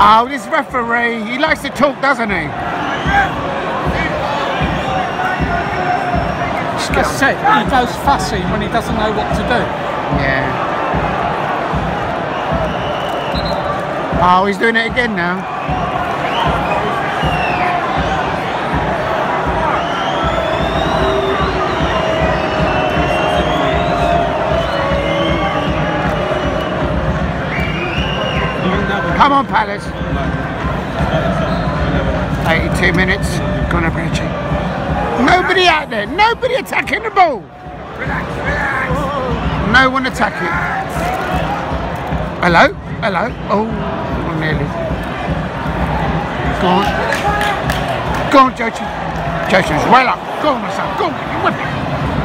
Oh, this referee, he likes to talk, doesn't he? I said, he goes fussy when he doesn't know what to do. Yeah. Oh, he's doing it again now. Come on, Palace. 82 minutes. Conor Brecci. Nobody out there. Nobody attacking the ball. No one attacking. Hello? Hello? Oh, nearly. Go on. Go on, Joshi. Joshi's well up. Go on, my son. Go on, whip it. Up.